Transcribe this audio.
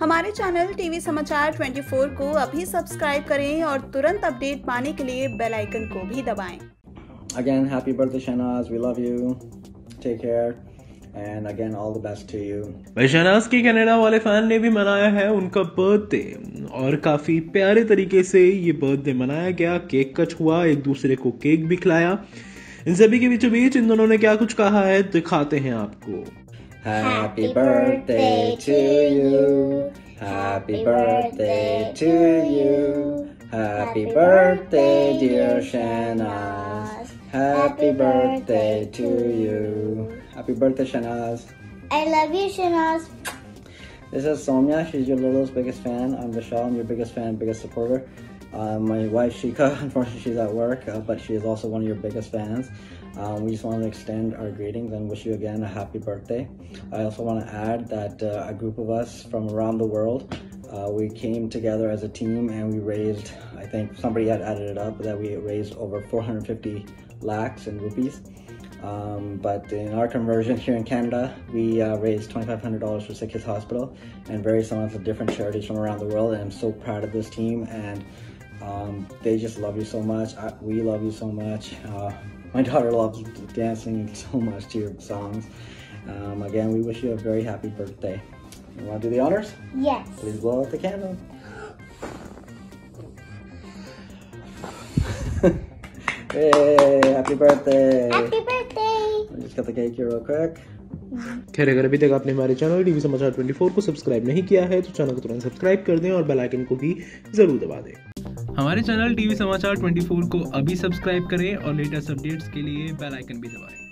हमारे channel TV समाचार 24 को अभी सब्सक्राइब करें और तुरंत अपडेट पाने के लिए बेल आइकन को भी दबाएँ। Again, happy birthday, Shanaz. We love you. Take care. And again, all the best to you. वही शहनाज के कनाडा वाले फ़ैन ने भी मनाया है उनका बर्थडे और काफ़ी प्यारे तरीके से ये बर्थडे मनाया गया केक कट हुआ एक दूसरे को केक भी खिलाया इन सभी के बीचों बीच इन दोनों ने क्या कुछ कहा है दिखाते हैं आपको Happy birthday to you. Happy birthday to you. Happy birthday, dear Shehnaaz. Happy birthday to you. Happy birthday, Shehnaaz. I love you, Shehnaaz. This is Somya. She's your littlest biggest fan. I'm Vishal. I'm your biggest fan, biggest supporter. Uh, my wife Shika, unfortunately, she's at work, uh, but she is also one of your biggest fans. Um, we just want to extend our greetings and wish you again a happy birthday. I also want to add that uh, a group of us from around the world, uh, we came together as a team and we raised, I think somebody had added it up, that we raised over 450 lakhs in rupees. Um, but in our conversion here in Canada, we uh, raised $2,500 for Sick Kids Hospital and various amounts of different charities from around the world. And I'm so proud of this team, and um, they just love you so much. I, we love you so much. Uh, my daughter loves dancing so much to your songs. Um, again, we wish you a very happy birthday. You want to do the honors? Yes. Please blow out the candle. Hey, happy birthday! Happy birthday. Let me just cut the cake here real quick. खैर अगर अभी तक आपने हमारे channel TV समाचार 24 को subscribe नहीं किया है तो चैनल को तुरंत सब्सक्राइब कर दें और बेल आइकन को भी जरूर दबा दें हमारे चैनल टीवी समाचार 24 को अभी सब्सक्राइब करें और लेटेस्ट अपडेट्स के लिए बेल आइकन भी दबाएँ।